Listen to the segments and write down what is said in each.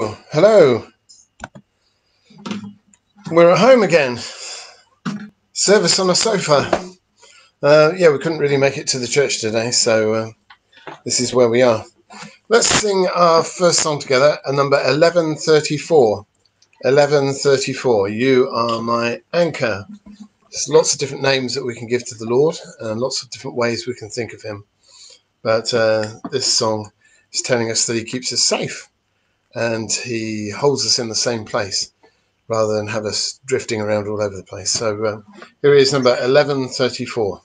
Hello. We're at home again. Service on a sofa. Uh, yeah, we couldn't really make it to the church today, so uh, this is where we are. Let's sing our first song together, a number 1134. 1134. You are my anchor. There's lots of different names that we can give to the Lord, and lots of different ways we can think of Him. But uh, this song is telling us that He keeps us safe and he holds us in the same place rather than have us drifting around all over the place. So uh, here is number 1134.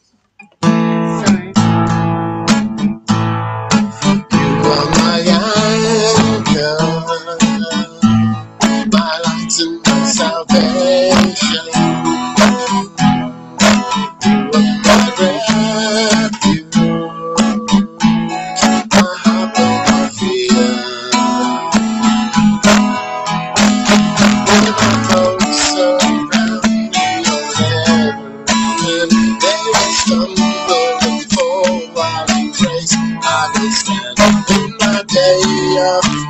Love.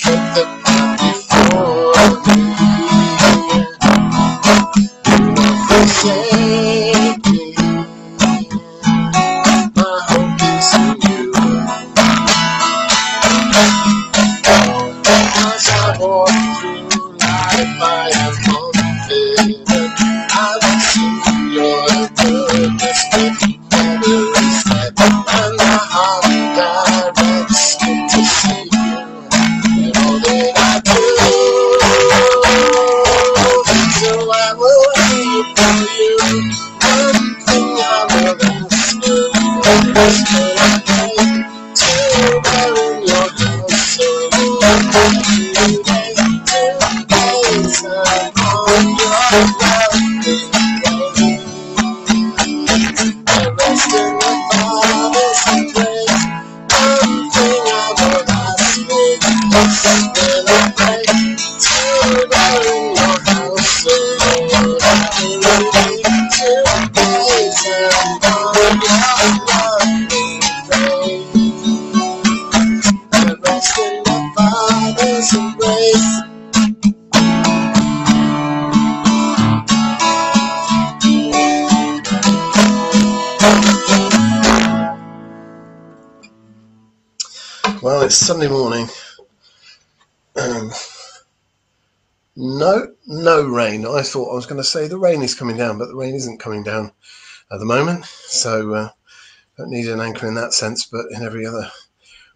Well, going to say the rain is coming down, but the rain isn't coming down at the moment. So uh, don't need an anchor in that sense, but in every other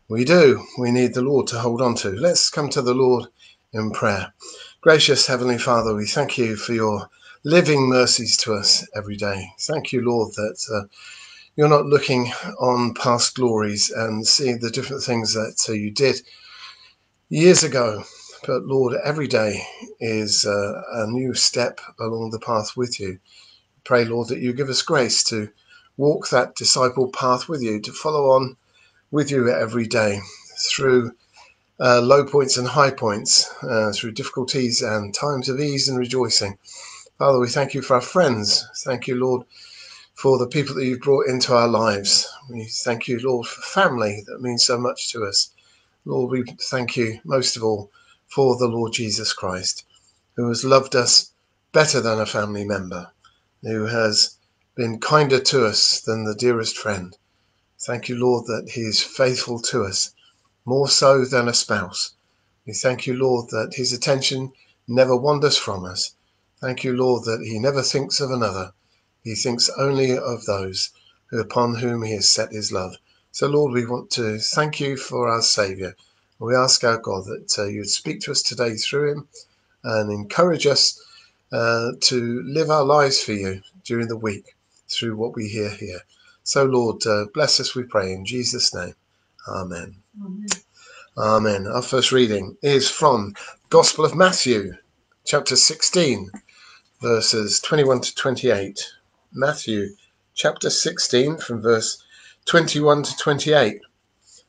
we do. We need the Lord to hold on to. Let's come to the Lord in prayer. Gracious Heavenly Father, we thank you for your living mercies to us every day. Thank you, Lord, that uh, you're not looking on past glories and seeing the different things that uh, you did years ago. But Lord, every day is uh, a new step along the path with you. Pray, Lord, that you give us grace to walk that disciple path with you, to follow on with you every day through uh, low points and high points, uh, through difficulties and times of ease and rejoicing. Father, we thank you for our friends. Thank you, Lord, for the people that you've brought into our lives. We thank you, Lord, for family that means so much to us. Lord, we thank you most of all for the Lord Jesus Christ, who has loved us better than a family member, who has been kinder to us than the dearest friend. Thank you, Lord, that he is faithful to us, more so than a spouse. We thank you, Lord, that his attention never wanders from us. Thank you, Lord, that he never thinks of another he thinks only of those upon whom he has set his love. So, Lord, we want to thank you for our Saviour We ask our God that uh, you would speak to us today through him and encourage us uh, to live our lives for you during the week through what we hear here. So, Lord, uh, bless us, we pray, in Jesus' name. Amen. Amen. Amen. Our first reading is from Gospel of Matthew, chapter 16, verses 21 to 28. Matthew chapter 16, from verse 21 to 28.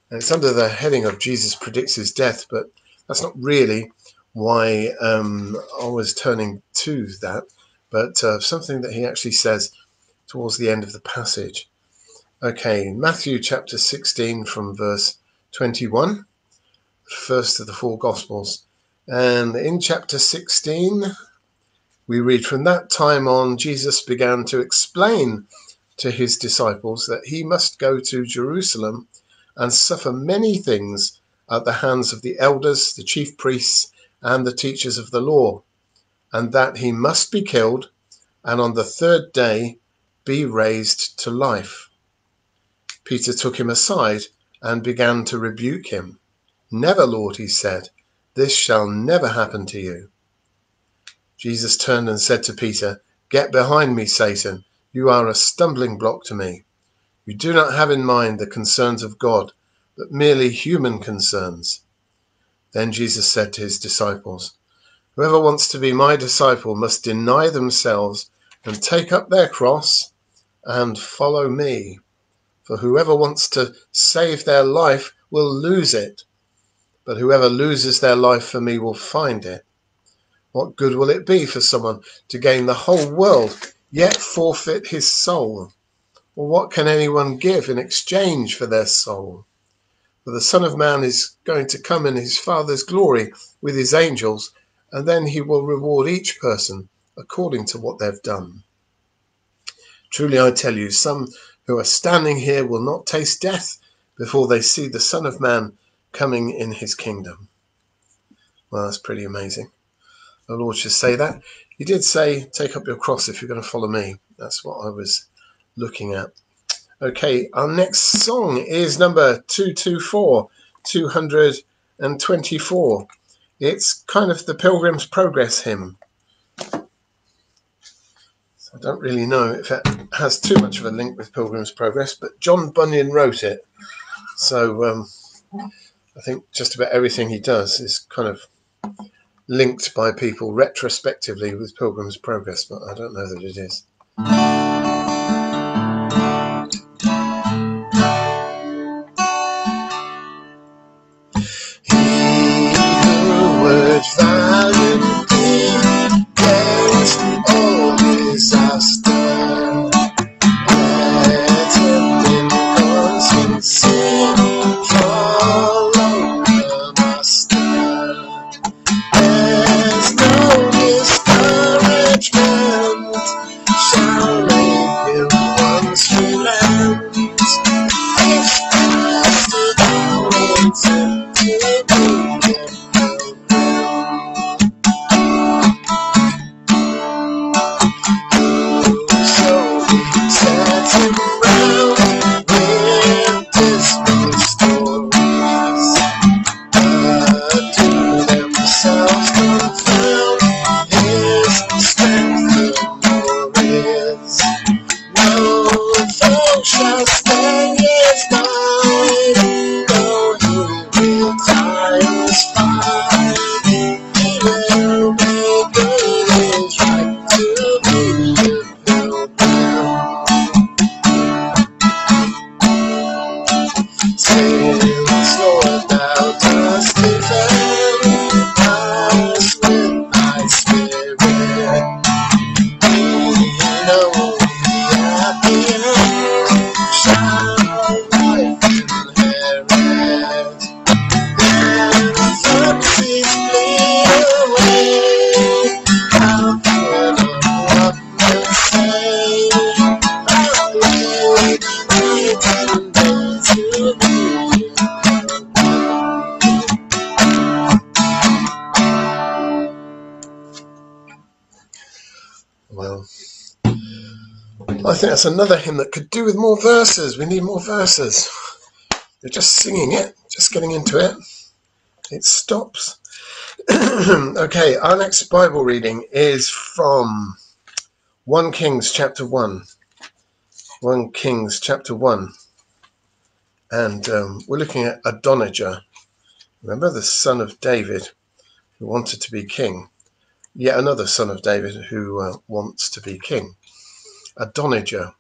And it's under the heading of Jesus predicts his death, but that's not really why um, I was turning to that, but uh, something that he actually says towards the end of the passage. Okay, Matthew chapter 16 from verse 21, first of the four Gospels. And in chapter 16, we read from that time on, Jesus began to explain to his disciples that he must go to Jerusalem and suffer many things at the hands of the elders, the chief priests, and the teachers of the law, and that he must be killed and on the third day be raised to life. Peter took him aside and began to rebuke him. Never, Lord, he said, this shall never happen to you. Jesus turned and said to Peter, Get behind me, Satan. You are a stumbling block to me. You do not have in mind the concerns of God, but merely human concerns. Then Jesus said to his disciples, Whoever wants to be my disciple must deny themselves and take up their cross and follow me. For whoever wants to save their life will lose it, but whoever loses their life for me will find it. What good will it be for someone to gain the whole world yet forfeit his soul? Or what can anyone give in exchange for their soul? For the Son of Man is going to come in his Father's glory with his angels, and then he will reward each person according to what they've done. Truly I tell you, some who are standing here will not taste death before they see the Son of Man coming in his kingdom. Well, that's pretty amazing. The Lord should say that. He did say, Take up your cross if you're going to follow me. That's what I was looking at. Okay, our next song is number 224, 224. It's kind of the Pilgrim's Progress hymn. So I don't really know if it has too much of a link with Pilgrim's Progress, but John Bunyan wrote it. So um, I think just about everything he does is kind of linked by people retrospectively with Pilgrim's Progress, but I don't know that it is. Think another hymn that could do with more verses. We need more verses. We're just singing it, just getting into it. it stops. okay, our next Bible reading is from 1 Kings chapter 1. 1 Kings chapter 1. And um, we're looking at Adonijah. Remember the son of David who wanted to be king. Yet another son of David who uh, wants to be king. Adonijah.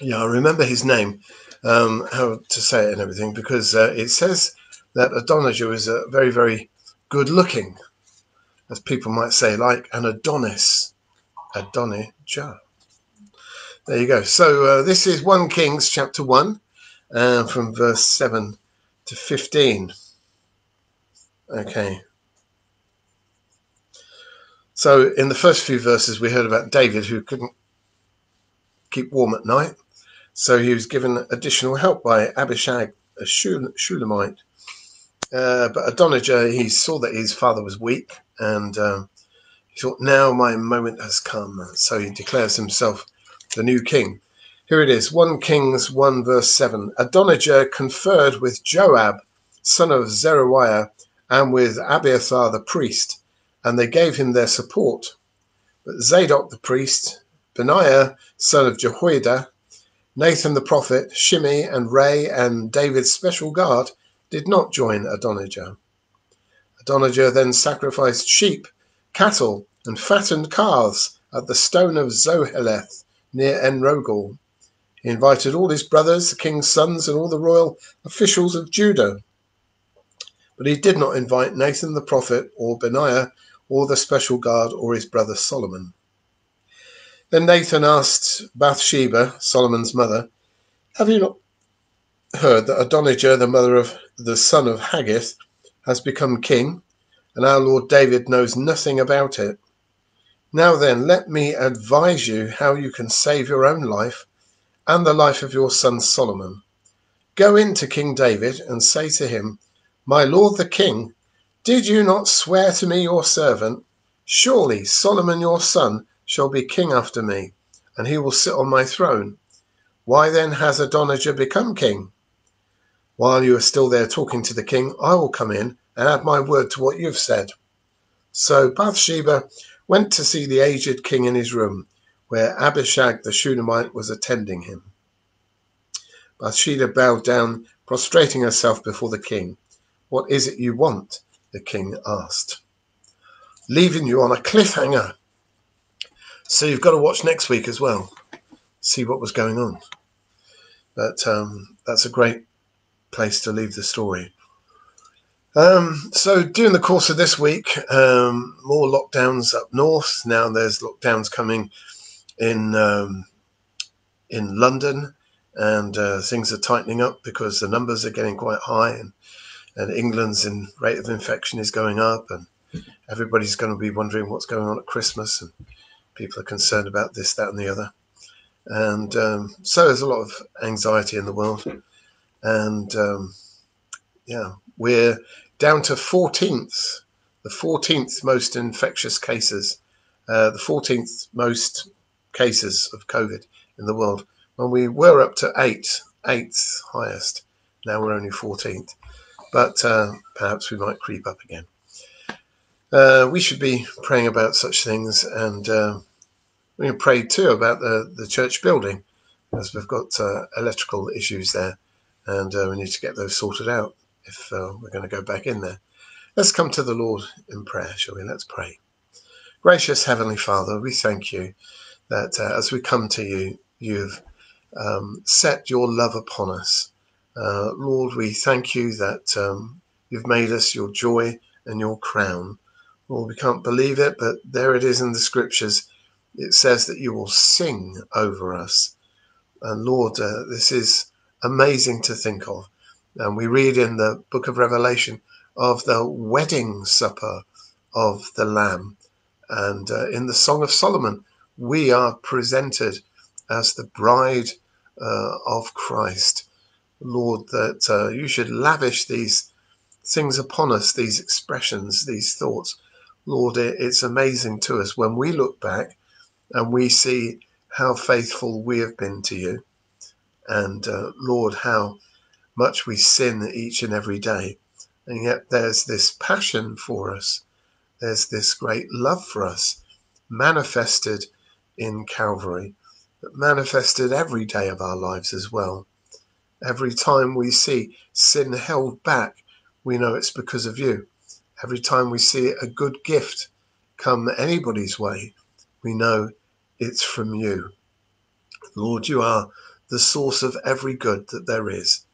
Yeah, I remember his name, um, how to say it and everything, because uh, it says that Adonijah is a very, very good looking, as people might say, like an Adonis. Adonijah. There you go. So uh, this is 1 Kings chapter 1 uh, from verse 7 to 15. Okay. So in the first few verses, we heard about David who couldn't keep warm at night. So he was given additional help by Abishag, a Shulamite. Uh, but Adonijah, he saw that his father was weak and um, he thought, now my moment has come. So he declares himself the new king. Here it is 1 Kings 1, verse 7. Adonijah conferred with Joab, son of Zeruiah, and with Abiathar the priest, and they gave him their support. But Zadok the priest, Benaiah, son of Jehoiada, Nathan the prophet, Shimei, and Rei, and David's special guard did not join Adonijah. Adonijah then sacrificed sheep, cattle, and fattened calves at the stone of Zoheleth near Enrogel. He invited all his brothers, the king's sons, and all the royal officials of Judah. But he did not invite Nathan the prophet, or Benaiah, or the special guard, or his brother Solomon. Then Nathan asked Bathsheba, Solomon's mother, Have you not heard that Adonijah, the mother of the son of Haggith, has become king, and our Lord David knows nothing about it? Now then, let me advise you how you can save your own life and the life of your son Solomon. Go in to King David and say to him, My lord the king, did you not swear to me, your servant? Surely Solomon your son shall be king after me, and he will sit on my throne. Why then has Adonijah become king? While you are still there talking to the king, I will come in and add my word to what you have said. So Bathsheba went to see the aged king in his room, where Abishag the Shunammite was attending him. Bathsheba bowed down, prostrating herself before the king. What is it you want? the king asked. Leaving you on a cliffhanger. So you've got to watch next week as well, see what was going on. But um, that's a great place to leave the story. Um, so during the course of this week, um, more lockdowns up north. Now there's lockdowns coming in um, in London, and uh, things are tightening up because the numbers are getting quite high, and and England's in rate of infection is going up, and everybody's going to be wondering what's going on at Christmas, and people are concerned about this, that, and the other, and um, so there's a lot of anxiety in the world, and um, yeah, we're down to 14th, the 14th most infectious cases, uh, the 14th most cases of COVID in the world. When we were up to eight, eighth highest, now we're only 14th. But uh, perhaps we might creep up again. Uh, we should be praying about such things, and uh, we pray too about the, the church building, as we've got uh, electrical issues there, and uh, we need to get those sorted out if uh, we're going to go back in there. Let's come to the Lord in prayer, shall we? Let's pray. Gracious Heavenly Father, we thank you that uh, as we come to you, you've um, set your love upon us. Uh, Lord, we thank you that um, you've made us your joy and your crown. Lord, we can't believe it, but there it is in the scriptures. It says that you will sing over us. And Lord, uh, this is amazing to think of. And we read in the book of Revelation of the wedding supper of the Lamb. And uh, in the Song of Solomon, we are presented as the bride uh, of Christ. Lord, that uh, you should lavish these things upon us, these expressions, these thoughts. Lord, it's amazing to us when we look back and we see how faithful we have been to you. And uh, Lord, how much we sin each and every day. And yet there's this passion for us. There's this great love for us manifested in Calvary, but manifested every day of our lives as well. Every time we see sin held back, we know it's because of you. Every time we see a good gift come anybody's way, we know it's from you. Lord, you are the source of every good that there is.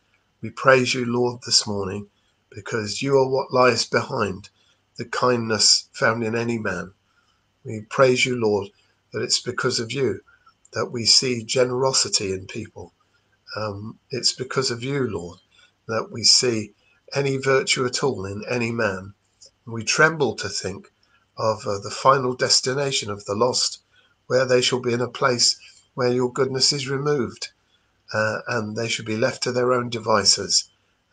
We praise you, Lord, this morning because you are what lies behind the kindness found in any man. We praise you, Lord, that it's because of you that we see generosity in people. Um, it's because of you, Lord, that we see any virtue at all in any man. We tremble to think of uh, the final destination of the lost, where they shall be in a place where your goodness is removed, uh, and they shall be left to their own devices.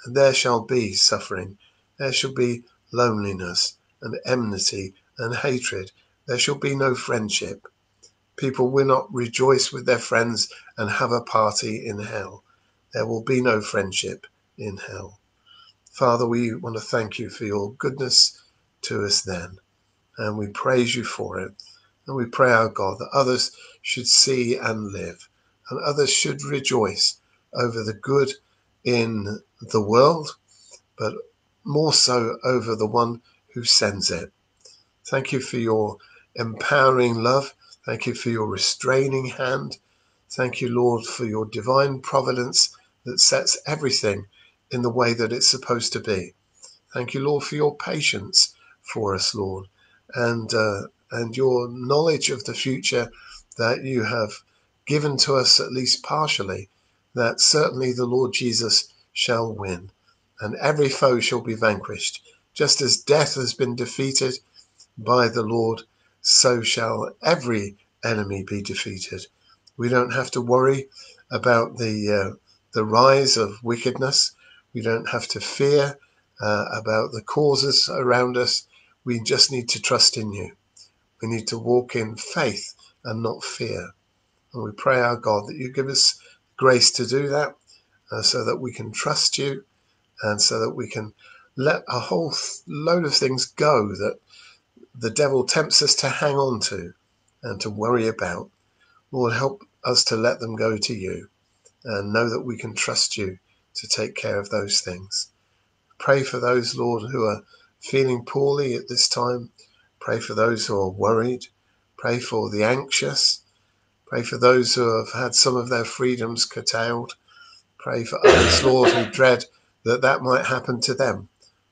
And there shall be suffering, there shall be loneliness and enmity and hatred, there shall be no friendship. People will not rejoice with their friends and have a party in hell. There will be no friendship in hell. Father, we want to thank you for your goodness to us then, and we praise you for it. And we pray, our God, that others should see and live, and others should rejoice over the good in the world, but more so over the one who sends it. Thank you for your empowering love. Thank you for your restraining hand. Thank you, Lord, for your divine providence that sets everything in the way that it's supposed to be. Thank you, Lord, for your patience for us, Lord, and uh, and your knowledge of the future that you have given to us at least partially, that certainly the Lord Jesus shall win, and every foe shall be vanquished. Just as death has been defeated by the Lord, so shall every enemy be defeated. We don't have to worry about the uh, the rise of wickedness. We don't have to fear uh, about the causes around us. We just need to trust in you. We need to walk in faith and not fear. And we pray, our God, that you give us grace to do that uh, so that we can trust you and so that we can let a whole load of things go that the devil tempts us to hang on to and to worry about. Lord, help us to let them go to you and know that we can trust you to take care of those things. Pray for those, Lord, who are feeling poorly at this time. Pray for those who are worried. Pray for the anxious. Pray for those who have had some of their freedoms curtailed. Pray for others, Lord, who dread that that might happen to them.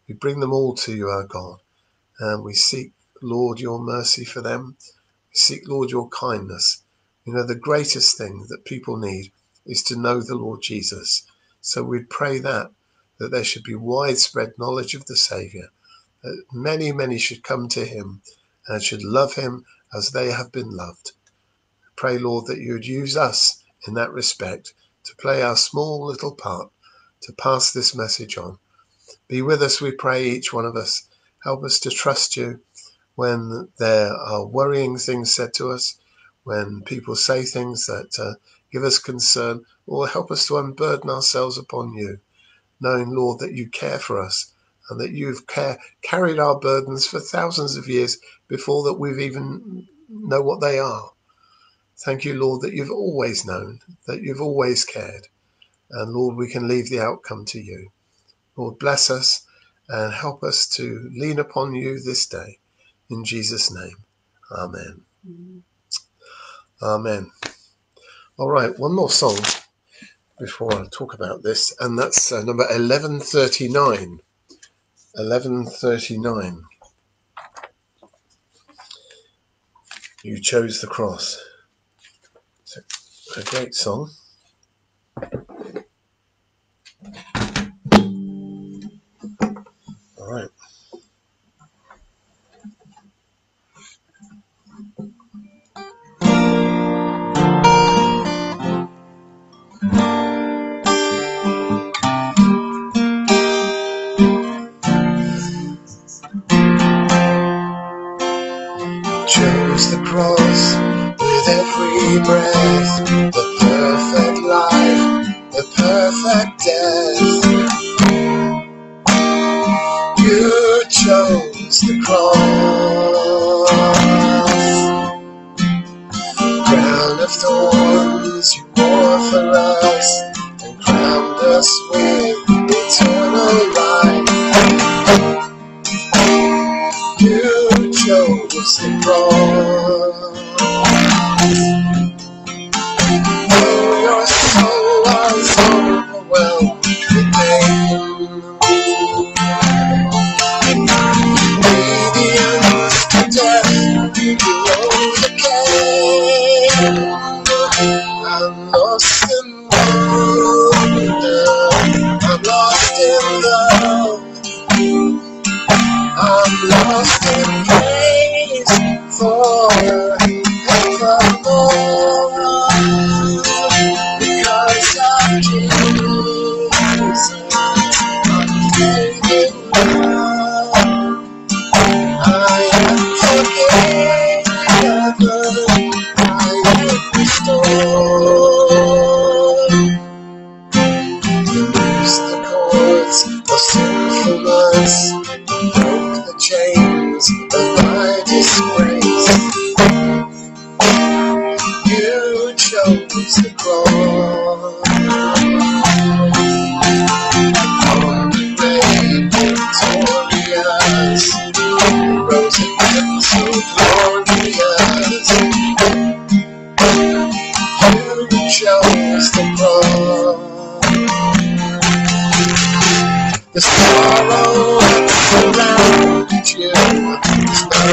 We bring them all to you, our God, and we seek, Lord, your mercy for them. We seek, Lord, your kindness. You know, the greatest thing that people need is to know the Lord Jesus. So we pray that, that there should be widespread knowledge of the Saviour, that many, many should come to him and should love him as they have been loved. Pray, Lord, that you would use us in that respect to play our small little part to pass this message on. Be with us, we pray, each one of us. Help us to trust you when there are worrying things said to us, when people say things that uh, give us concern, or help us to unburden ourselves upon you, knowing, Lord, that you care for us and that you've carried our burdens for thousands of years before that we've even know what they are. Thank you, Lord, that you've always known, that you've always cared. And Lord, we can leave the outcome to you. Lord, bless us and help us to lean upon you this day. In Jesus' name, Amen. Mm. Amen. All right, one more song before I talk about this, and that's uh, number 1139. 1139. You chose the cross. It's a, a great song. Perfect death. the cross. Crown of thorns you wore for us and crowned us with eternal life. You chose the cross.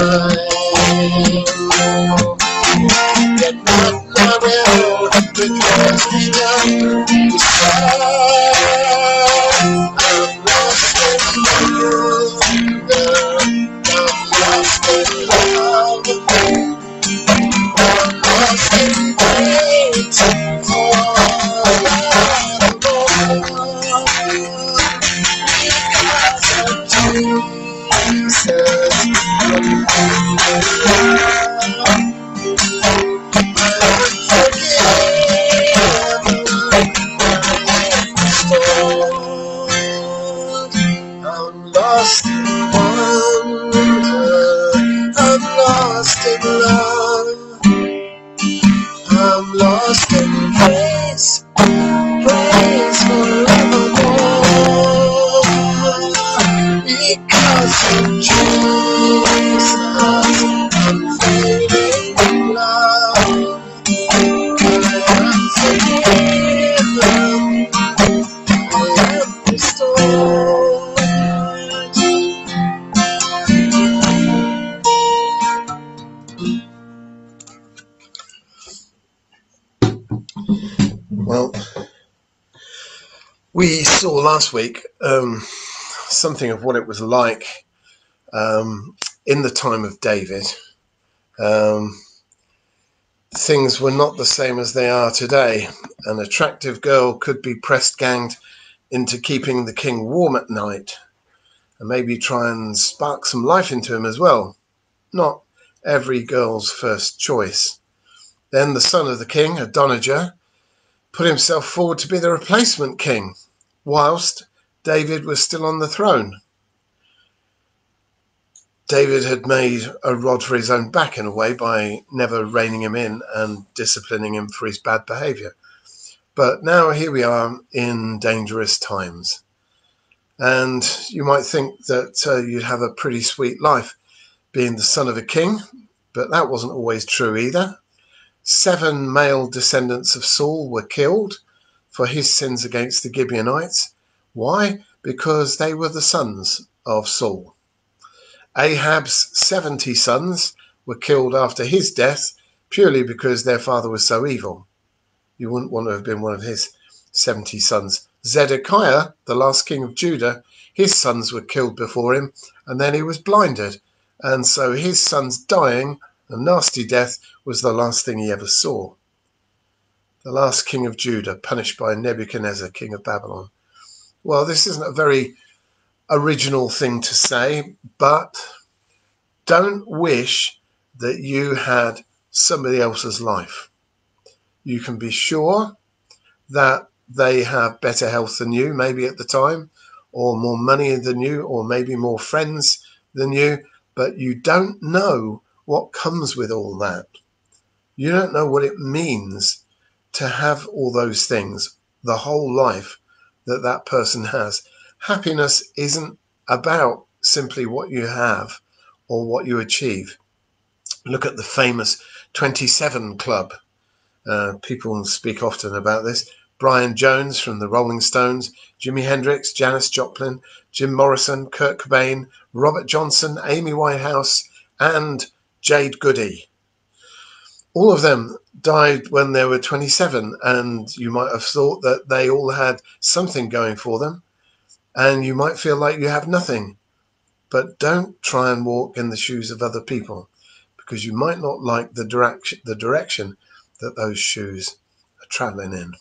Yet not my will, but yours be last week um, something of what it was like um, in the time of David. Um, things were not the same as they are today. An attractive girl could be pressed ganged into keeping the king warm at night and maybe try and spark some life into him as well. Not every girl's first choice. Then the son of the king, Adonijah, put himself forward to be the replacement king, whilst David was still on the throne. David had made a rod for his own back in a way by never reining him in and disciplining him for his bad behavior. But now here we are in dangerous times. And you might think that uh, you'd have a pretty sweet life being the son of a king, but that wasn't always true either. Seven male descendants of Saul were killed for his sins against the Gibeonites. Why? Because they were the sons of Saul. Ahab's 70 sons were killed after his death purely because their father was so evil. You wouldn't want to have been one of his 70 sons. Zedekiah, the last king of Judah, his sons were killed before him, and then he was blinded. And so his sons dying, a nasty death, was the last thing he ever saw. The last king of Judah, punished by Nebuchadnezzar, king of Babylon. Well, this isn't a very original thing to say, but don't wish that you had somebody else's life. You can be sure that they have better health than you, maybe at the time, or more money than you, or maybe more friends than you, but you don't know what comes with all that. You don't know what it means to have all those things, the whole life that that person has. Happiness isn't about simply what you have or what you achieve. Look at the famous 27 Club. Uh, people speak often about this. Brian Jones from the Rolling Stones, Jimi Hendrix, Janis Joplin, Jim Morrison, Kurt Cobain, Robert Johnson, Amy Winehouse, and Jade Goody. All of them died when they were 27, and you might have thought that they all had something going for them, and you might feel like you have nothing. But don't try and walk in the shoes of other people because you might not like the direction, the direction that those shoes are traveling in.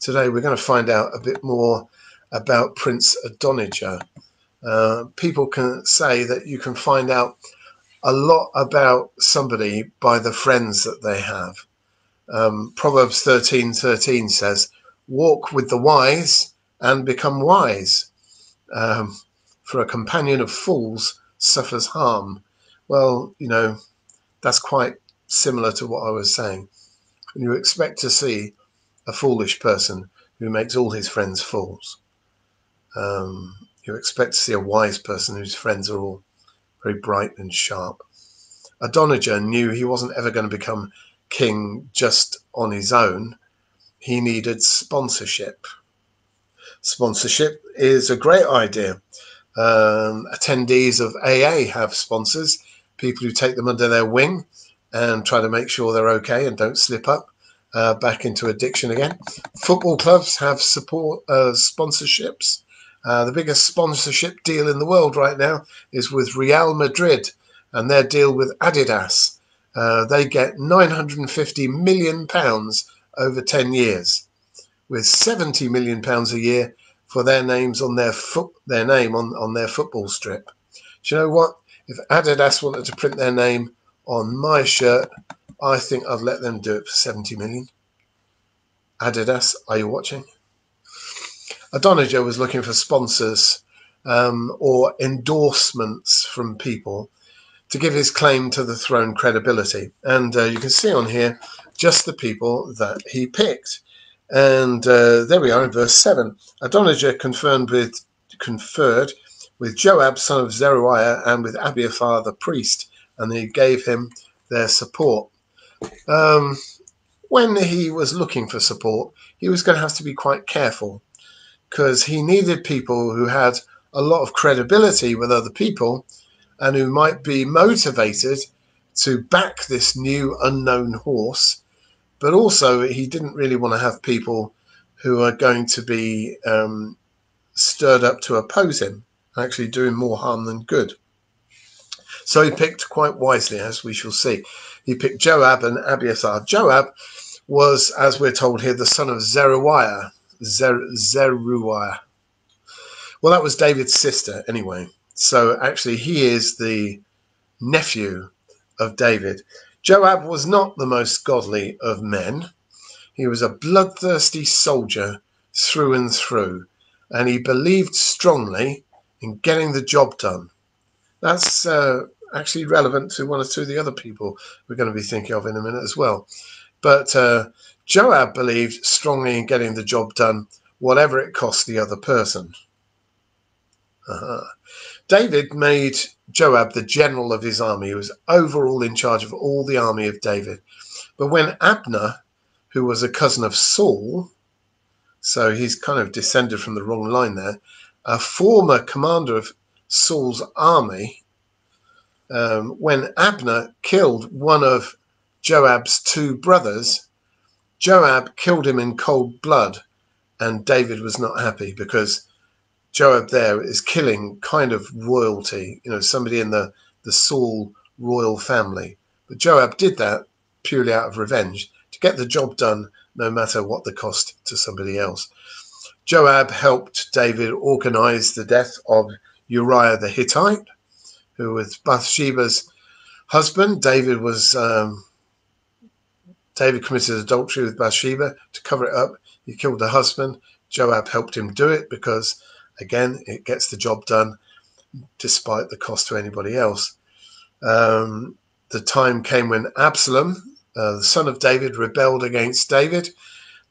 Today, we're going to find out a bit more about Prince Adonijah. Uh, people can say that you can find out a lot about somebody by the friends that they have. Um, Proverbs 13 13 says, Walk with the wise and become wise. Um, for a companion of fools suffers harm. Well, you know, that's quite similar to what I was saying. And you expect to see a foolish person who makes all his friends fools. Um, you expect to see a wise person whose friends are all very bright and sharp. Adonijah knew he wasn't ever going to become king just on his own. He needed sponsorship. Sponsorship is a great idea. Um, attendees of AA have sponsors, people who take them under their wing and try to make sure they're okay and don't slip up uh, back into addiction again. Football clubs have support uh, sponsorships. Uh, the biggest sponsorship deal in the world right now is with Real Madrid and their deal with Adidas. Uh, they get 950 million pounds over 10 years, with 70 million pounds a year for their names on their foot, their name on, on their football strip. Do you know what? If Adidas wanted to print their name on my shirt, I think I'd let them do it for 70 million. Adidas, are you watching? Adonijah was looking for sponsors um, or endorsements from people to give his claim to the throne credibility. And uh, you can see on here just the people that he picked. And uh, there we are in verse 7. Adonijah confirmed with, conferred with Joab, son of Zeruiah, and with Abiathar the priest, and he gave him their support. Um, when he was looking for support, he was going to have to be quite careful because he needed people who had a lot of credibility with other people and who might be motivated to back this new unknown horse. But also, he didn't really want to have people who are going to be um, stirred up to oppose him, actually doing more harm than good. So he picked quite wisely, as we shall see. He picked Joab and Abiathar. Joab was, as we're told here, the son of Zeruiah. Zer- Zeruiah. Well, that was David's sister, anyway. So actually, he is the nephew of David. Joab was not the most godly of men. He was a bloodthirsty soldier through and through, and he believed strongly in getting the job done. That's uh, actually relevant to one or two of the other people we're going to be thinking of in a minute as well. But uh, Joab believed strongly in getting the job done, whatever it cost the other person. Uh-huh. David made Joab the general of his army. He was overall in charge of all the army of David. But when Abner, who was a cousin of Saul, so he's kind of descended from the wrong line there, a former commander of Saul's army, um, when Abner killed one of Joab's two brothers, Joab killed him in cold blood, and David was not happy because Joab there is killing kind of royalty, you know, somebody in the, the Saul royal family. But Joab did that purely out of revenge to get the job done, no matter what the cost to somebody else. Joab helped David organize the death of Uriah the Hittite, who was Bathsheba's husband. David was um, David committed adultery with Bathsheba to cover it up. He killed the husband. Joab helped him do it because Again, it gets the job done. despite the cost to anybody else. Um, the time came when Absalom, uh, the son of David, rebelled against David.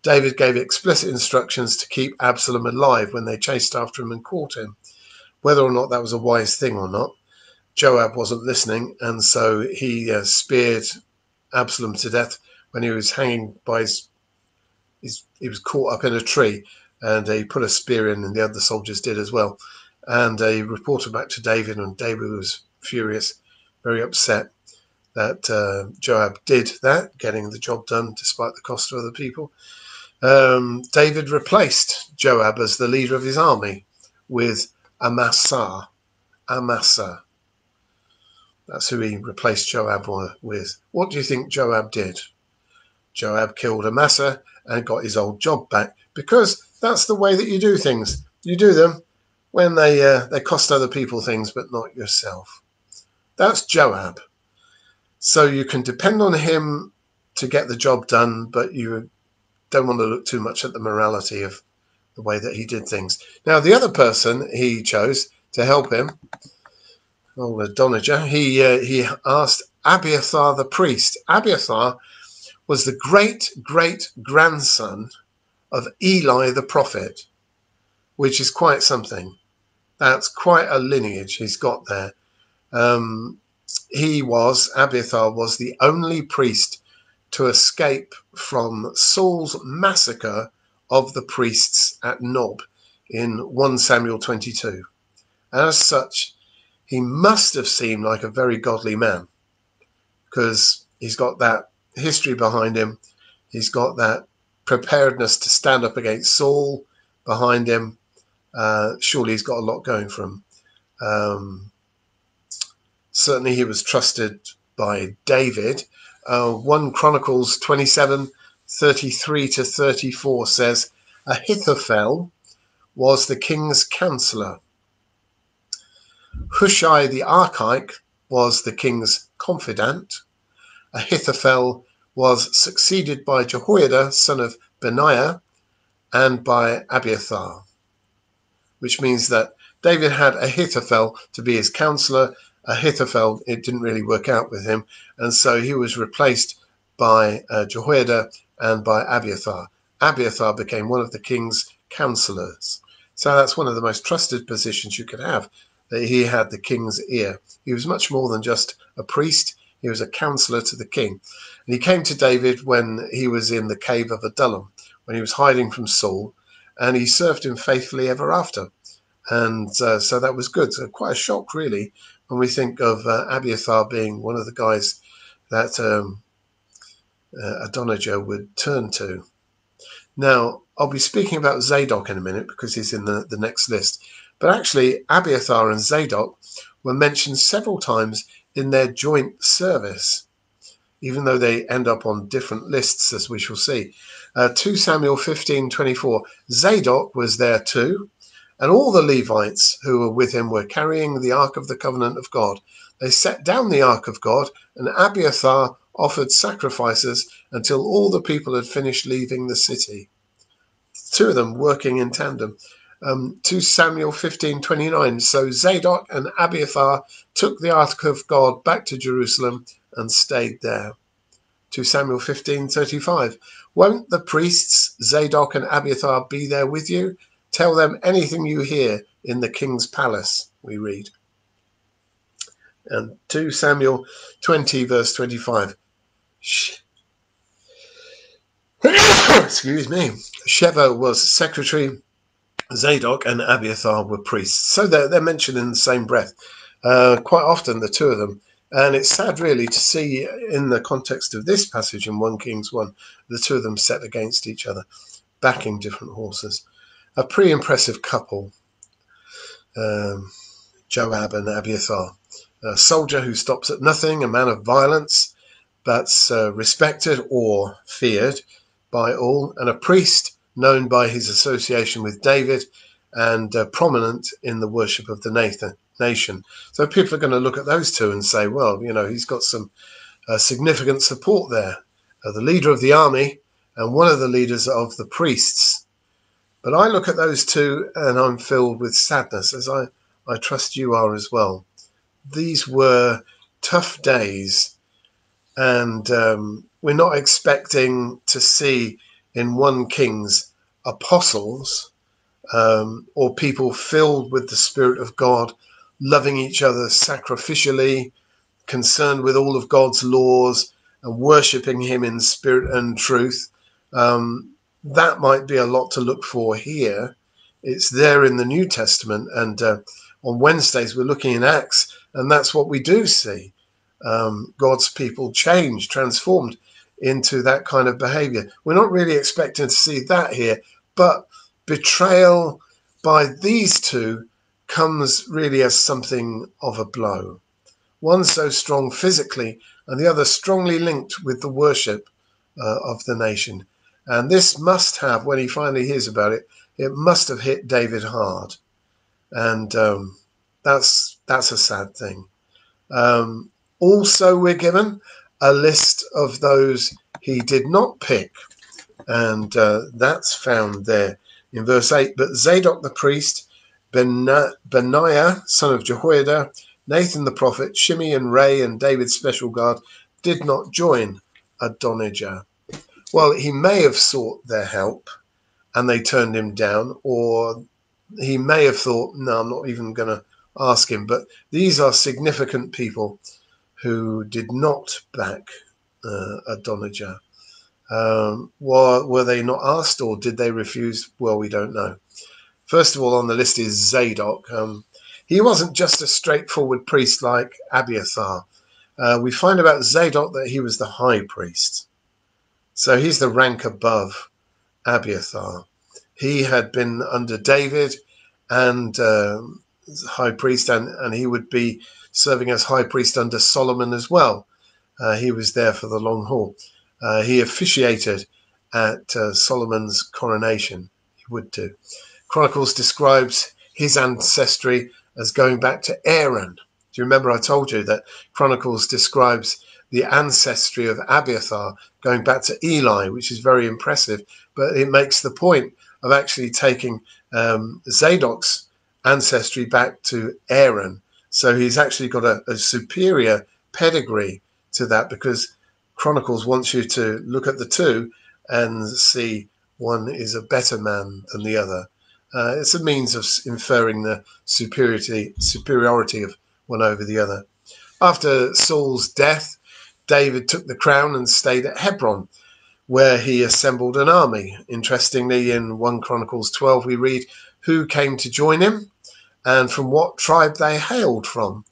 David gave explicit instructions to keep Absalom alive when they chased after him and caught him. Whether or not that was a wise thing or not, Joab wasn't listening, and so he uh, speared Absalom to death when he was hanging by his, his, He was caught up in a tree, and he put a spear in, and the other soldiers did as well. And they reported back to David, and David was furious, very upset that uh, Joab did that, getting the job done despite the cost of other people. Um, David replaced Joab as the leader of his army with Amasa. Amasa. That's who he replaced Joab with. What do you think Joab did? Joab killed Amasa and got his old job back because that's the way that you do things. You do them when they uh, they cost other people things, but not yourself. That's Joab. So you can depend on him to get the job done, but you don't want to look too much at the morality of the way that he did things. Now, the other person he chose to help him, old Adonijah, he uh, he asked Abiathar the priest. Abiathar was the great great grandson of Eli the prophet, which is quite something. That's quite a lineage he's got there. Um, he was, Abiathar was the only priest to escape from Saul's massacre of the priests at Nob in 1 Samuel 22. As such, he must have seemed like a very godly man because he's got that history behind him. He's got that preparedness to stand up against Saul behind him. Uh, surely he's got a lot going for him. Um, certainly he was trusted by David. Uh, 1 Chronicles 27 33 to 34 says, Ahithophel was the king's counselor. Hushai the Archite was the king's confidant. Ahithophel was succeeded by Jehoiada, son of Benaiah, and by Abiathar, which means that David had Ahithophel to be his counselor Ahithophel, it didn't really work out with him, and so he was replaced by uh, Jehoiada and by Abiathar. Abiathar became one of the king's counselors. So that's one of the most trusted positions you could have, that he had the king's ear. He was much more than just a priest, he was a counselor to the king. And he came to David when he was in the cave of Adullam, when he was hiding from Saul, and he served him faithfully ever after. And uh, so that was good. So quite a shock, really, when we think of uh, Abiathar being one of the guys that um, uh, Adonijah would turn to. Now, I'll be speaking about Zadok in a minute because he's in the, the next list. But actually, Abiathar and Zadok were mentioned several times in their joint service, even though they end up on different lists, as we shall see. Uh, 2 Samuel 15 24. Zadok was there too, and all the Levites who were with him were carrying the ark of the covenant of God. They set down the ark of God, and Abiathar offered sacrifices until all the people had finished leaving the city. Two of them working in tandem. Um, 2 Samuel 15 29. So Zadok and Abiathar took the ark of God back to Jerusalem and stayed there. 2 Samuel 15 35. Won't the priests Zadok and Abiathar be there with you? Tell them anything you hear in the king's palace, we read. And 2 Samuel 20, verse 25. Excuse me. Sheva was secretary, Zadok and Abiathar were priests. So they're, they're mentioned in the same breath, uh, quite often, the two of them. And it's sad, really, to see in the context of this passage in 1 Kings 1, the two of them set against each other, backing different horses a pretty impressive couple, um, Joab and Abiathar. A soldier who stops at nothing, a man of violence, but's uh, respected or feared by all, and a priest known by his association with David and uh, prominent in the worship of the Nathan, nation. So people are going to look at those two and say, well, you know, he's got some uh, significant support there. Uh, the leader of the army and one of the leaders of the priests but I look at those two and I'm filled with sadness as I, I trust you are as well. These were tough days, and um, we're not expecting to see in 1 Kings apostles um, or people filled with the Spirit of God, loving each other sacrificially, concerned with all of God's laws, and worshipping Him in spirit and truth. Um, that might be a lot to look for here. It's there in the New Testament, and uh, on Wednesdays we're looking in Acts, and that's what we do see. Um, God's people changed, transformed into that kind of behavior. We're not really expecting to see that here, but betrayal by these two comes really as something of a blow. One so strong physically, and the other strongly linked with the worship uh, of the nation. And this must have, when he finally hears about it, it must have hit David hard. And um, that's that's a sad thing. Um, also, we're given a list of those he did not pick, and uh, that's found there in verse 8. But Zadok the priest, Benaiah, son of Jehoiada, Nathan the prophet, Shimei and Rei, and David's special guard did not join Adonijah. Well, he may have sought their help and they turned him down, or he may have thought, no, I'm not even going to ask him. But these are significant people who did not back uh, Adonijah. Um, were, were they not asked or did they refuse? Well, we don't know. First of all, on the list is Zadok. Um, he wasn't just a straightforward priest like Abiathar. Uh, we find about Zadok that he was the high priest. So he's the rank above Abiathar. He had been under David and uh, high priest, and, and he would be serving as high priest under Solomon as well. Uh, he was there for the long haul. Uh, he officiated at uh, Solomon's coronation. He would do. Chronicles describes his ancestry as going back to Aaron. Do you remember I told you that Chronicles describes the ancestry of Abiathar going back to Eli, which is very impressive, but it makes the point of actually taking um, Zadok's ancestry back to Aaron. So he's actually got a, a superior pedigree to that because Chronicles wants you to look at the two and see one is a better man than the other. Uh, it's a means of inferring the superiority superiority of one over the other. After Saul's death, David took the crown and stayed at Hebron, where he assembled an army. Interestingly, in 1 Chronicles 12, we read who came to join him and from what tribe they hailed from.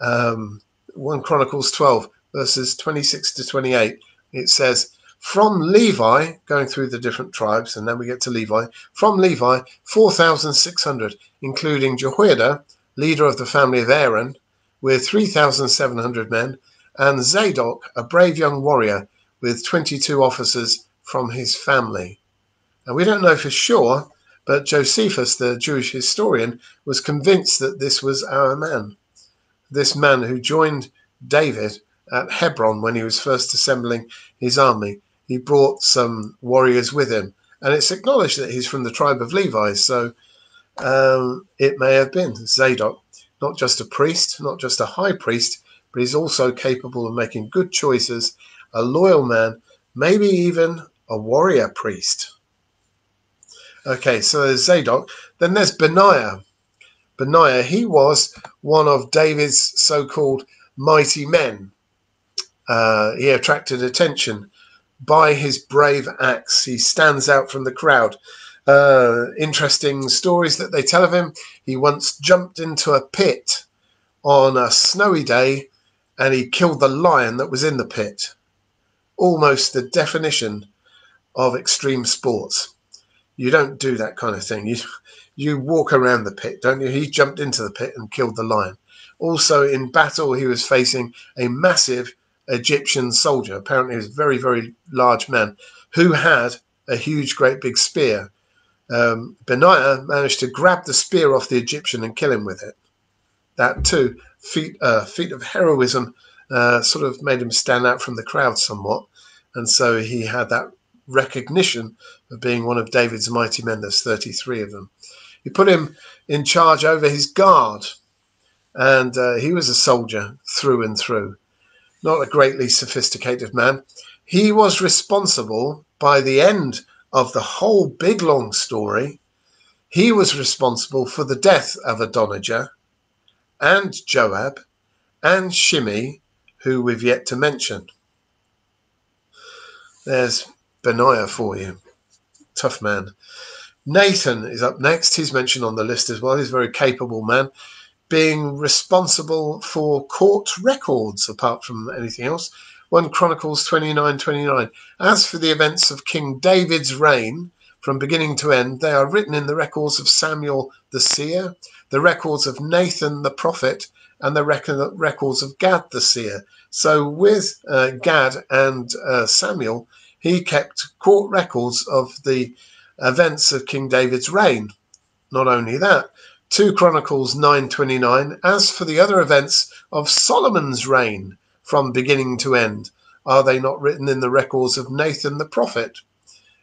Um, 1 Chronicles 12, verses 26 to 28, it says, from Levi, going through the different tribes, and then we get to Levi, from Levi, 4,600, including Jehoiada, leader of the family of Aaron, with 3,700 men, and Zadok, a brave young warrior, with 22 officers from his family. And we don't know for sure, but Josephus, the Jewish historian, was convinced that this was our man. This man who joined David at Hebron when he was first assembling his army he brought some warriors with him. And it's acknowledged that he's from the tribe of Levi. So um, it may have been Zadok, not just a priest, not just a high priest, but he's also capable of making good choices, a loyal man, maybe even a warrior priest. Okay, so there's Zadok. Then there's Benaiah. Benaiah, he was one of David's so called mighty men. Uh, he attracted attention by his brave acts. He stands out from the crowd. Uh, interesting stories that they tell of him. He once jumped into a pit on a snowy day and he killed the lion that was in the pit. Almost the definition of extreme sports. You don't do that kind of thing. You you walk around the pit, don't you? He jumped into the pit and killed the lion. Also in battle, he was facing a massive Egyptian soldier, apparently he was a very, very large man, who had a huge, great big spear. Um, Benaiah managed to grab the spear off the Egyptian and kill him with it. That too, feat, uh, feat of heroism, uh, sort of made him stand out from the crowd somewhat. And so he had that recognition of being one of David's mighty men. There's 33 of them. He put him in charge over his guard, and uh, he was a soldier through and through, not a greatly sophisticated man. He was responsible by the end of the whole big long story. He was responsible for the death of Adonijah and Joab and Shimei, who we've yet to mention. There's Benaiah for you. Tough man. Nathan is up next. He's mentioned on the list as well. He's a very capable man, being responsible for court records apart from anything else. 1 Chronicles 29 29. As for the events of King David's reign, from beginning to end, they are written in the records of Samuel the seer, the records of Nathan the prophet, and the records of Gad the seer. So, with uh, Gad and uh, Samuel, he kept court records of the events of King David's reign. Not only that, 2 Chronicles 9:29 As for the other events of Solomon's reign from beginning to end are they not written in the records of Nathan the prophet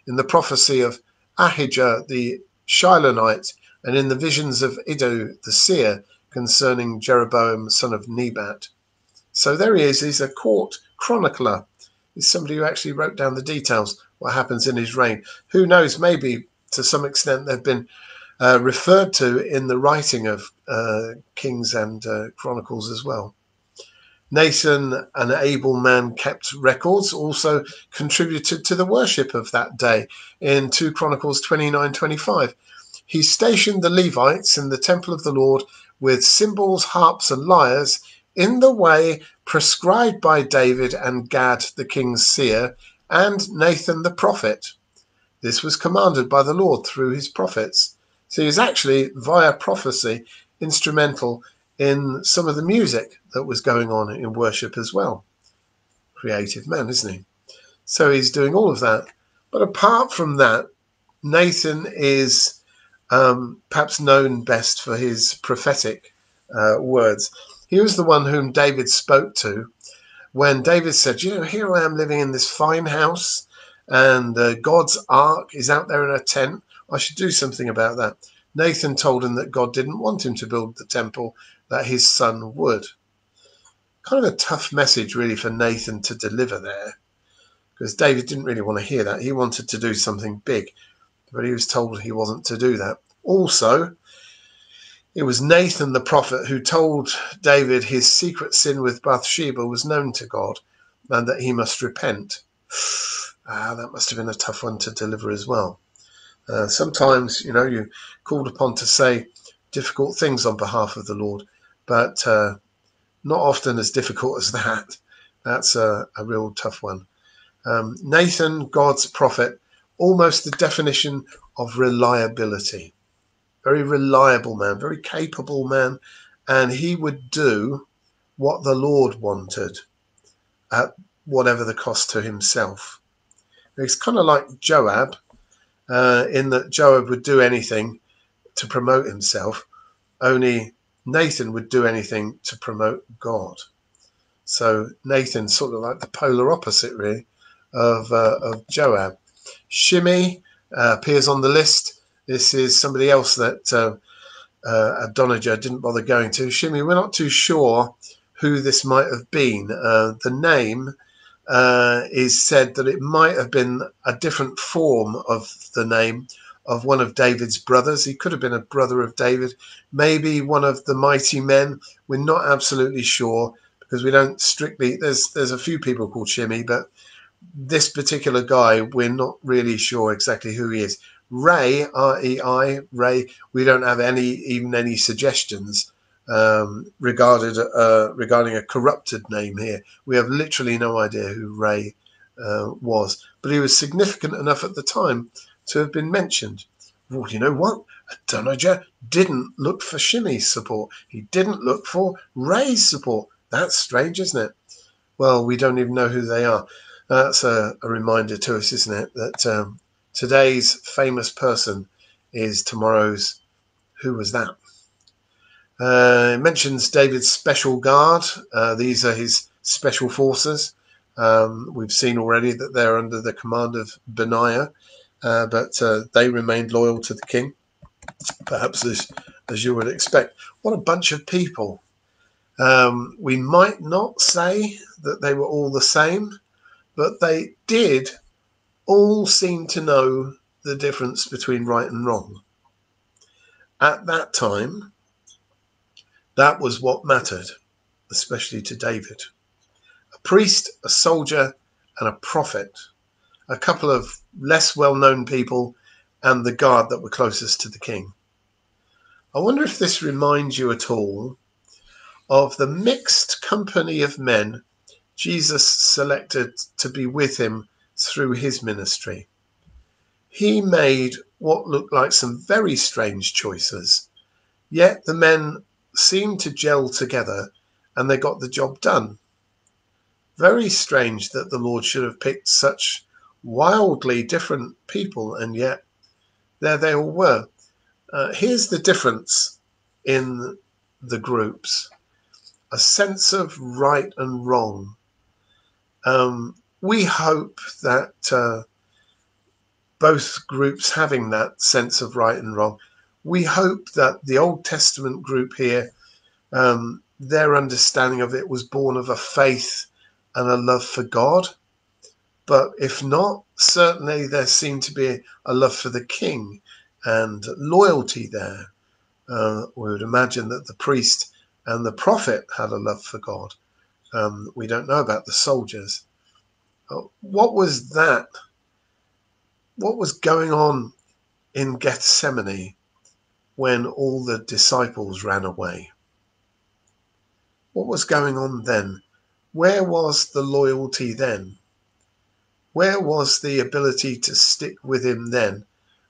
in the prophecy of Ahijah the Shilonite and in the visions of Iddo the seer concerning Jeroboam son of Nebat so there he is he's a court chronicler he's somebody who actually wrote down the details what happens in his reign. Who knows? Maybe to some extent they've been uh, referred to in the writing of uh, Kings and uh, Chronicles as well. Nathan, an able man, kept records, also contributed to the worship of that day in 2 Chronicles 29 25. He stationed the Levites in the temple of the Lord with cymbals, harps, and lyres in the way prescribed by David and Gad the king's seer and Nathan the prophet. This was commanded by the Lord through his prophets. So he was actually, via prophecy, instrumental in some of the music that was going on in worship as well. Creative man, isn't he? So he's doing all of that. But apart from that, Nathan is um, perhaps known best for his prophetic uh, words. He was the one whom David spoke to when David said, You know, here I am living in this fine house, and uh, God's ark is out there in a tent. I should do something about that. Nathan told him that God didn't want him to build the temple, that his son would. Kind of a tough message, really, for Nathan to deliver there, because David didn't really want to hear that. He wanted to do something big, but he was told he wasn't to do that. Also, it was Nathan the prophet who told David his secret sin with Bathsheba was known to God and that he must repent. Ah, that must have been a tough one to deliver as well. Uh, sometimes, you know, you're called upon to say difficult things on behalf of the Lord, but uh, not often as difficult as that. That's a, a real tough one. Um, Nathan, God's prophet, almost the definition of reliability very reliable man, very capable man, and he would do what the Lord wanted at whatever the cost to himself. It's kind of like Joab, uh, in that Joab would do anything to promote himself, only Nathan would do anything to promote God. So Nathan's sort of like the polar opposite, really, of, uh, of Joab. Shimei uh, appears on the list this is somebody else that uh, uh, Adonijah didn't bother going to. Shimei, we're not too sure who this might have been. Uh, the name uh, is said that it might have been a different form of the name of one of David's brothers. He could have been a brother of David, maybe one of the mighty men. We're not absolutely sure because we don't strictly. There's there's a few people called Shimei, but this particular guy, we're not really sure exactly who he is. Rei, R E I, Ray. we don't have any even any suggestions um, regarded uh, regarding a corrupted name here. We have literally no idea who Rei uh, was, but he was significant enough at the time to have been mentioned. Well, you know what? Adonijah didn't look for Shimei's support. He didn't look for Rei's support. That's strange, isn't it? Well, we don't even know who they are. That's a, a reminder to us, isn't it? That um, Today's famous person is tomorrow's who was that? Uh, it mentions David's special guard. Uh, these are his special forces. Um, we've seen already that they're under the command of Benaiah, uh, but uh, they remained loyal to the king. perhaps as, as you would expect. What a bunch of people. Um, we might not say that they were all the same, but they did all seem to know the difference between right and wrong. At that time, that was what mattered, especially to David. A priest, a soldier, and a prophet, a couple of less well known people, and the guard that were closest to the king. I wonder if this reminds you at all of the mixed company of men Jesus selected to be with him through his ministry. He made what looked like some very strange choices, yet the men seemed to gel together and they got the job done. Very strange that the Lord should have picked such wildly different people, and yet there they all were. Uh, here's the difference in the groups a sense of right and wrong. Um, we hope that uh, both groups having that sense of right and wrong, we hope that the Old Testament group here, um, their understanding of it was born of a faith and a love for God. But if not, certainly there seemed to be a love for the king and loyalty there. Uh, we would imagine that the priest and the prophet had a love for God. Um, we don't know about the soldiers. What was that? What was going on in Gethsemane when all the disciples ran away? What was going on then? Where was the loyalty then? Where was the ability to stick with him then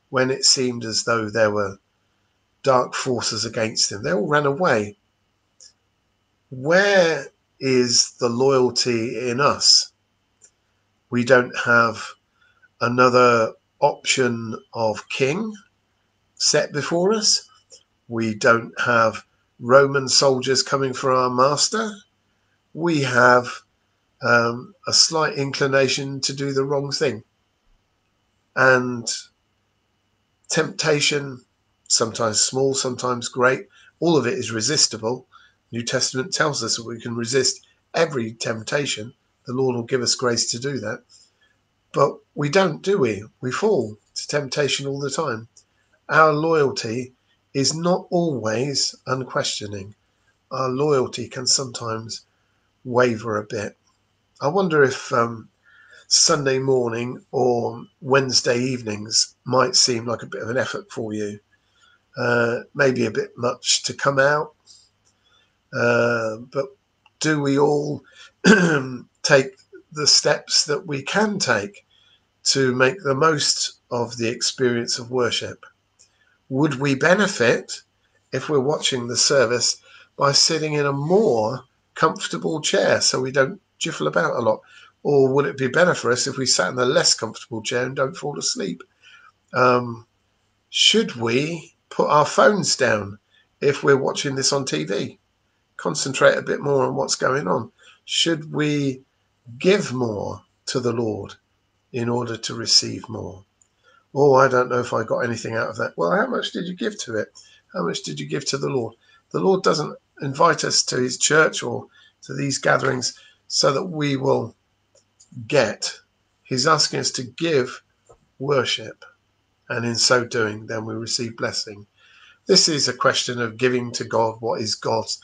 when it seemed as though there were dark forces against him? They all ran away where is the loyalty in us? We don't have another option of king set before us. We don't have Roman soldiers coming for our master. We have um, a slight inclination to do the wrong thing. And temptation, sometimes small, sometimes great, all of it is resistible. New Testament tells us that we can resist every temptation. The Lord will give us grace to do that. But we don't, do we? We fall to temptation all the time. Our loyalty is not always unquestioning. Our loyalty can sometimes waver a bit. I wonder if um, Sunday morning or Wednesday evenings might seem like a bit of an effort for you. Uh, maybe a bit much to come out, uh, but do we all take the steps that we can take to make the most of the experience of worship? Would we benefit if we're watching the service by sitting in a more comfortable chair so we don't jiffle about a lot? Or would it be better for us if we sat in a less comfortable chair and don't fall asleep? Um, should we put our phones down if we're watching this on TV? Concentrate a bit more on what's going on? Should we give more to the Lord in order to receive more? Oh, I don't know if I got anything out of that. Well, how much did you give to it? How much did you give to the Lord? The Lord doesn't invite us to his church or to these gatherings so that we will get. He's asking us to give worship. And in so doing, then we receive blessing. This is a question of giving to God what is God's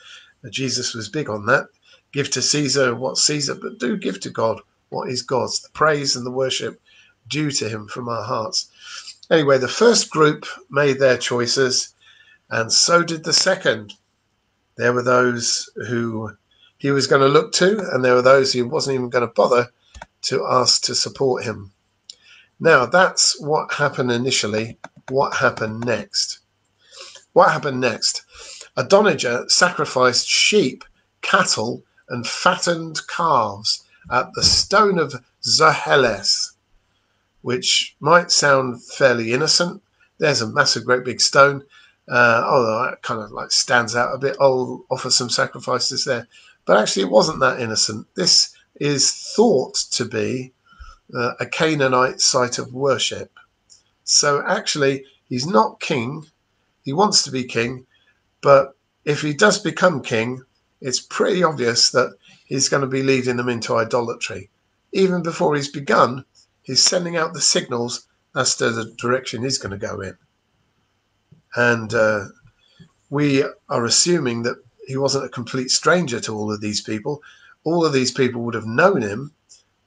Jesus was big on that. Give to Caesar what Caesar, but do give to God what is God's. The praise and the worship due to Him from our hearts. Anyway, the first group made their choices, and so did the second. There were those who he was going to look to, and there were those who wasn't even going to bother to ask to support him. Now, that's what happened initially. What happened next? What happened next? Adonijah sacrificed sheep, cattle, and fattened calves at the stone of Zoheleth, which might sound fairly innocent. There's a massive, great big stone. Uh, although that kind of like stands out a bit. I'll offer some sacrifices there. But actually, it wasn't that innocent. This is thought to be uh, a Canaanite site of worship. So actually, he's not king he wants to be king, but if he does become king, it's pretty obvious that he's going to be leading them into idolatry. Even before he's begun, he's sending out the signals as to the direction he's going to go in. And uh, we are assuming that he wasn't a complete stranger to all of these people. All of these people would have known him,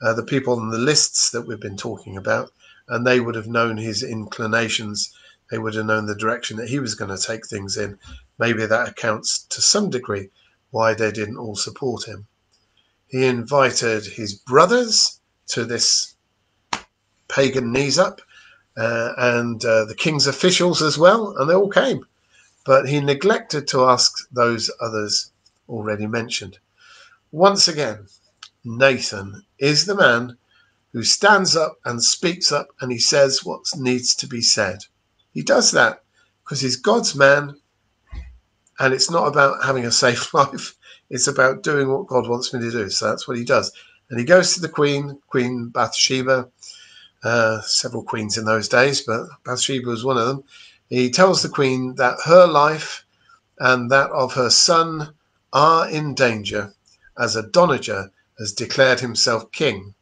uh, the people on the lists that we've been talking about, and they would have known his inclinations. They would have known the direction that he was going to take things in. Maybe that accounts to some degree why they didn't all support him. He invited his brothers to this pagan knees up uh, and uh, the king's officials as well, and they all came. But he neglected to ask those others already mentioned. Once again, Nathan is the man who stands up and speaks up and he says what needs to be said. He does that because he's God's man and it's not about having a safe life. It's about doing what God wants me to do. So that's what he does. And he goes to the queen, Queen Bathsheba, uh, several queens in those days, but Bathsheba was one of them. He tells the queen that her life and that of her son are in danger as Adonijah has declared himself king.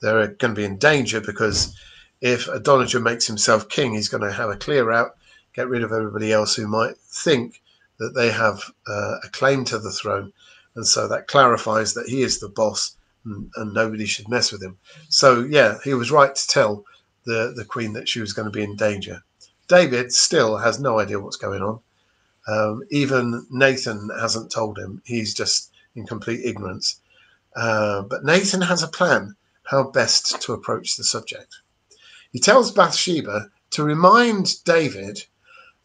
They're going to be in danger because if Adonijah makes himself king, he's going to have a clear out, get rid of everybody else who might think that they have uh, a claim to the throne. And so that clarifies that he is the boss and, and, nobody should mess with him. So yeah, he was right to tell the the queen that she was going to be in danger. David still has no idea what's going on. Um, even Nathan hasn't told him. He's just in complete ignorance. Uh, but Nathan has a plan how best to approach the subject. He tells Bathsheba to remind David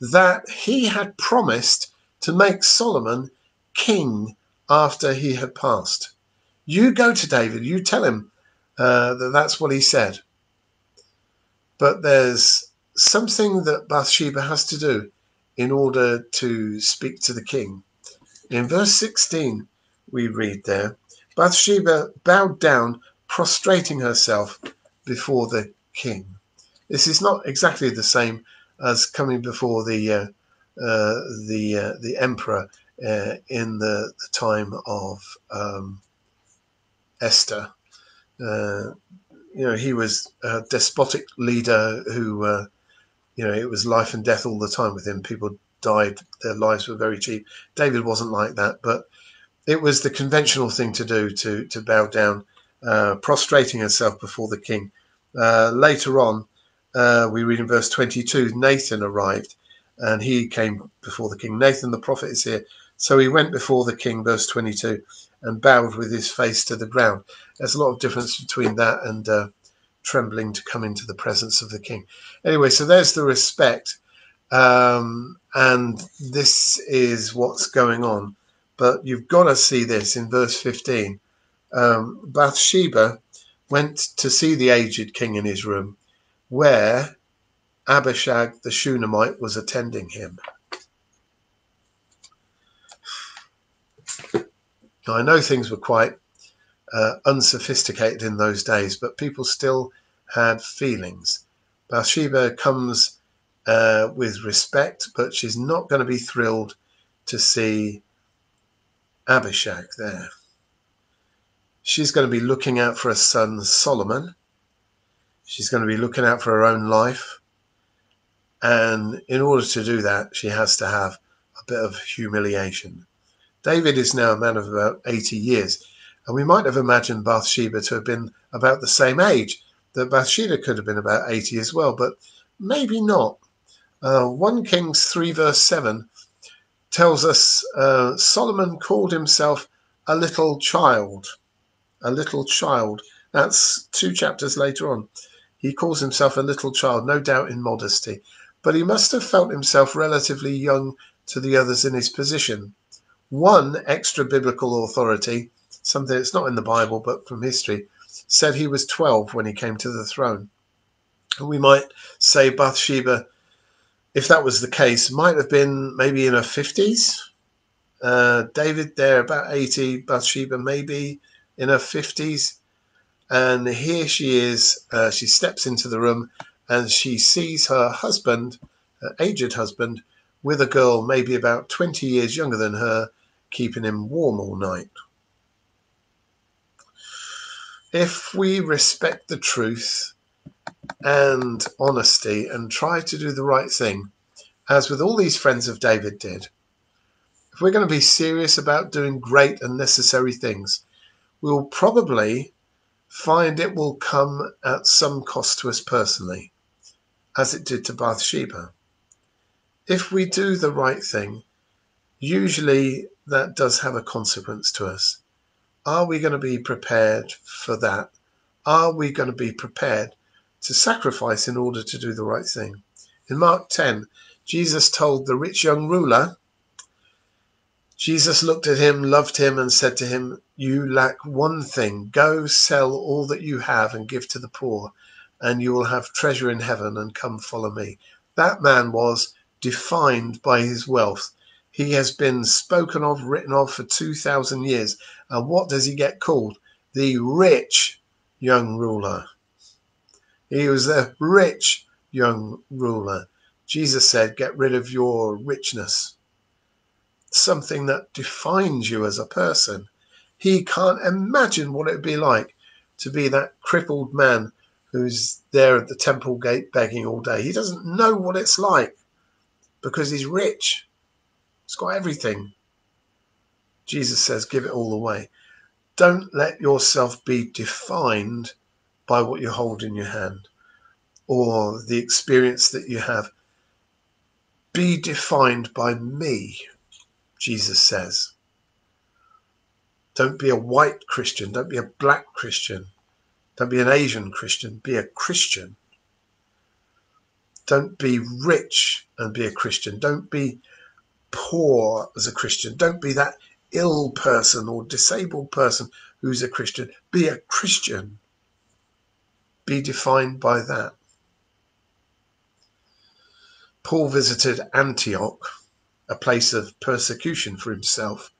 that he had promised to make Solomon king after he had passed. You go to David, you tell him uh, that that's what he said. But there's something that Bathsheba has to do in order to speak to the king. In verse 16, we read there Bathsheba bowed down, prostrating herself before the king. This is not exactly the same as coming before the uh, the uh, the emperor uh, in the, the, time of um, Esther. Uh, you know, he was a despotic leader who, uh, you know, it was life and death all the time with him. People died; their lives were very cheap. David wasn't like that, but it was the conventional thing to do to to bow down, uh, prostrating herself before the king. Uh, later on, uh, we read in verse 22, Nathan arrived, and he came before the king. Nathan the prophet is here so he went before the king, verse 22, and bowed with his face to the ground. There's a lot of difference between that and uh, trembling to come into the presence of the king. Anyway, so there's the respect. Um, and this is what's going on. But you've got to see this in verse 15. Um, Bathsheba went to see the aged king in his room, where Abishag the Shunammite was attending him. Now, I know things were quite uh, unsophisticated in those days, but people still had feelings. Bathsheba comes uh, with respect, but she's not going to be thrilled to see Abishag there. She's going to be looking out for her son Solomon. She's going to be looking out for her own life. And in order to do that, she has to have a bit of humiliation. David is now a man of about 80 years, and we might have imagined Bathsheba to have been about the same age, that Bathsheba could have been about 80 as well, but maybe not. Uh, 1 Kings 3, verse 7 tells us uh, Solomon called himself a little child. A little child. That's two chapters later on. He calls himself a little child, no doubt in modesty, but he must have felt himself relatively young to the others in his position. One extra biblical authority, something that's not in the Bible but from history, said he was 12 when he came to the throne. And we might say Bathsheba, if that was the case, might have been maybe in her 50s. Uh, David there about 80, Bathsheba maybe in her 50s. And here she is, uh, she steps into the room and she sees her husband, her aged husband, with a girl maybe about 20 years younger than her, keeping him warm all night. If we respect the truth and honesty and try to do the right thing, as with all these friends of David did, if we're going to be serious about doing great and necessary things, we'll probably find it will come at some cost to us personally, as it did to Bathsheba. If we do the right thing, usually that does have a consequence to us. Are we going to be prepared for that? Are we going to be prepared to sacrifice in order to do the right thing? In Mark 10, Jesus told the rich young ruler, Jesus looked at him, loved him, and said to him, You lack one thing. Go sell all that you have and give to the poor, and you will have treasure in heaven, and come follow me. That man was defined by his wealth. He has been spoken of, written of for 2,000 years. And what does he get called? The rich young ruler. He was a rich young ruler. Jesus said, Get rid of your richness something that defines you as a person. He can't imagine what it would be like to be that crippled man who's there at the temple gate begging all day. He doesn't know what it's like because he's rich. He's got everything. Jesus says, give it all away. Don't let yourself be defined by what you hold in your hand or the experience that you have. Be defined by me. Jesus says. Don't be a white Christian. Don't be a black Christian. Don't be an Asian Christian. Be a Christian. Don't be rich and be a Christian. Don't be poor as a Christian. Don't be that ill person or disabled person who's a Christian. Be a Christian. Be defined by that. Paul visited Antioch a place of persecution for himself.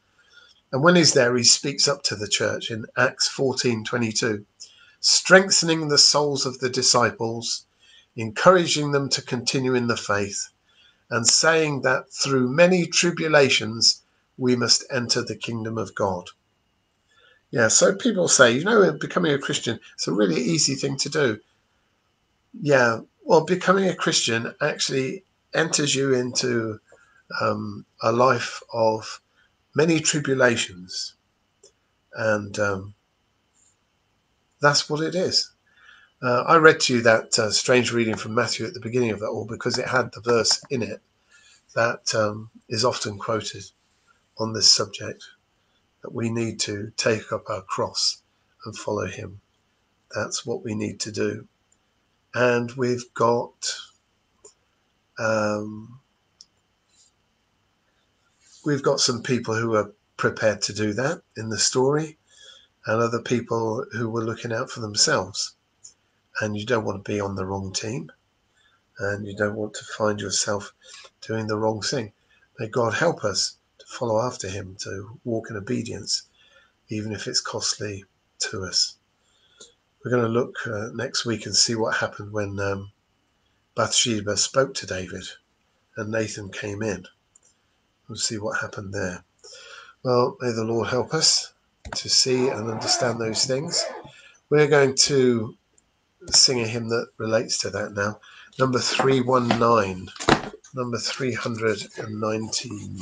And when he's there, he speaks up to the church in Acts 14:22, strengthening the souls of the disciples, encouraging them to continue in the faith, and saying that through many tribulations we must enter the kingdom of God. Yeah, so people say, you know, becoming a Christian, it's a really easy thing to do. Yeah, well, becoming a Christian actually enters you into um, a life of many tribulations. And um, that's what it is. Uh, I read to you that uh, strange reading from Matthew at the beginning of it all because it had the verse in it that um, is often quoted on this subject that we need to take up our cross and follow him. That's what we need to do. And we've got um, we've got some people who are prepared to do that in the story, and other people who were looking out for themselves. And you don't want to be on the wrong team, and you don't want to find yourself doing the wrong thing. May God help us to follow after Him, to walk in obedience, even if it's costly to us. We're going to look uh, next week and see what happened when um, Bathsheba spoke to David and Nathan came in. We'll see what happened there. Well, may the Lord help us to see and understand those things. We're going to sing a hymn that relates to that now. Number 319. Number 319.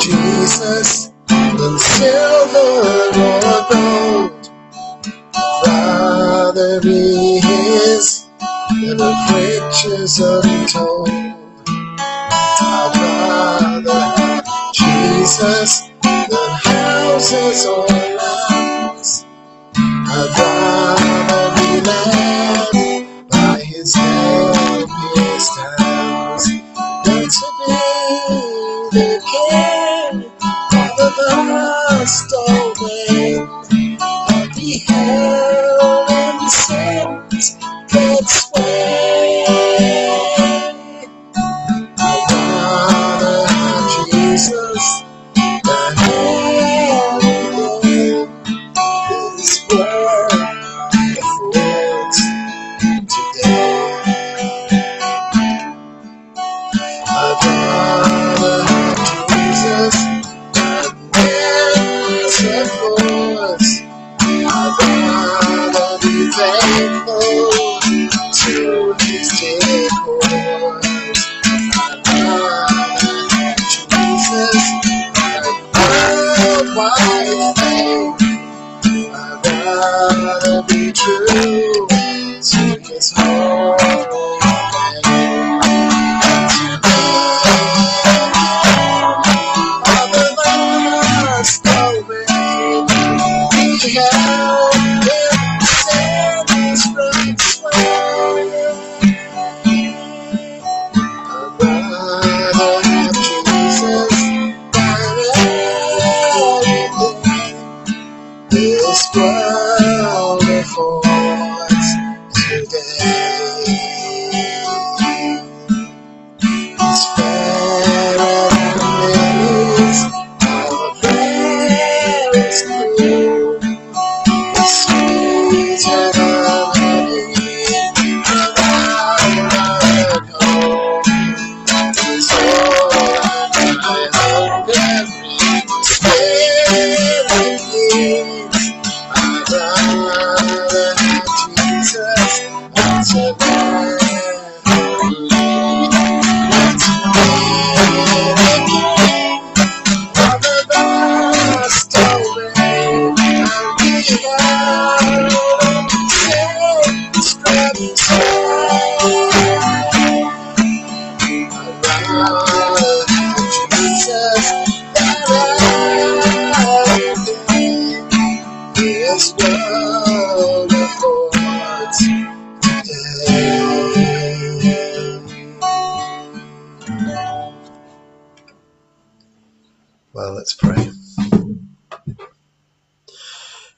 Jesus than silver or gold. Rather be his than of riches untold. I'd rather have Jesus than houses or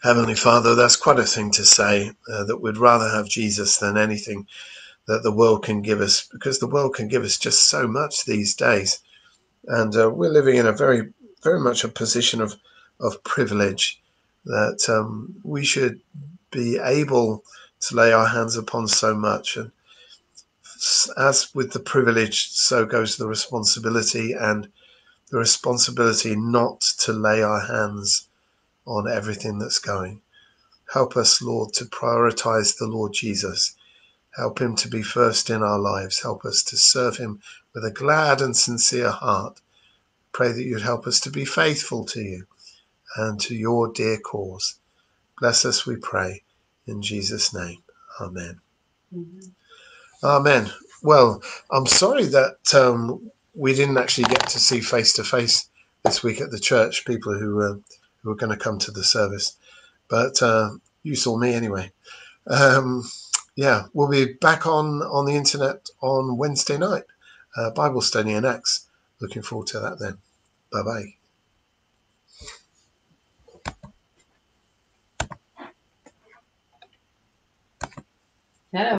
Heavenly Father, that's quite a thing to say uh, that we'd rather have Jesus than anything that the world can give us because the world can give us just so much these days. And uh, we're living in a very, very much a position of, of privilege that um, we should be able to lay our hands upon so much. And as with the privilege, so goes the responsibility, and the responsibility not to lay our hands on everything that's going. Help us, Lord, to prioritize the Lord Jesus. Help him to be first in our lives. Help us to serve him with a glad and sincere heart. Pray that you'd help us to be faithful to you and to your dear cause. Bless us, we pray, in Jesus' name. Amen. Amen. Well, I'm sorry that um, we didn't actually get to see face to face this week at the church people who uh, who were going to come to the service, but uh, you saw me anyway. Um, yeah, we'll be back on on the internet on Wednesday night, uh, Bible study in Acts. Looking forward to that then. Bye bye. Hello.